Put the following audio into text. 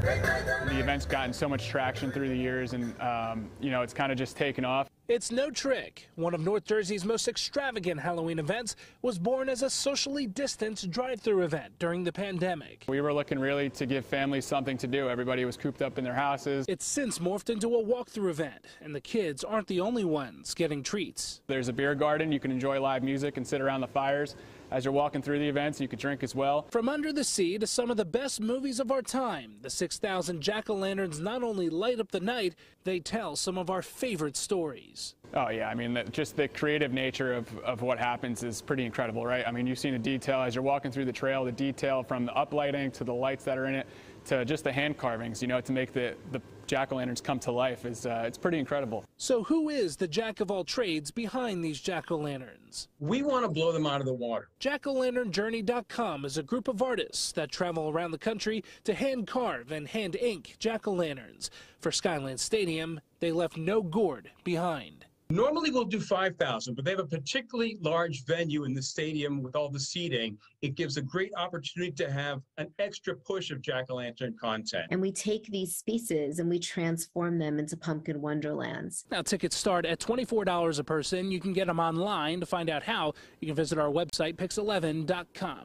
The event's gotten so much traction through the years, and um, you know, it's kind of just taken off. It's no trick. One of North Jersey's most extravagant Halloween events was born as a socially distanced drive-through event during the pandemic. We were looking really to give families something to do. Everybody was cooped up in their houses. It's since morphed into a walkthrough event, and the kids aren't the only ones getting treats. There's a beer garden. You can enjoy live music and sit around the fires. As you're walking through the events, you could drink as well. From Under the Sea to some of the best movies of our time, the 6,000 jack-o'-lanterns not only light up the night, they tell some of our favorite stories. Oh yeah, I mean, the, just the creative nature of, of what happens is pretty incredible, right? I mean, you've seen the detail as you're walking through the trail, the detail from the uplighting to the lights that are in it to just the hand carvings, you know, to make the, the jack-o'-lanterns come to life is uh, it's pretty incredible. So who is the jack of all trades behind these jack-o'-lanterns? We want to blow them out of the water. Jack-o'-lanternjourney.com is a group of artists that travel around the country to hand carve and hand ink jack-o'-lanterns. For Skylands Stadium, they left no gourd behind. Normally we'll do 5,000, but they have a particularly large venue in the stadium with all the seating. It gives a great opportunity to have an extra push of jack-o'-lantern content. And we take these spaces and we transform them into pumpkin wonderlands. Now tickets start at $24 a person. You can get them online. To find out how, you can visit our website pix11.com.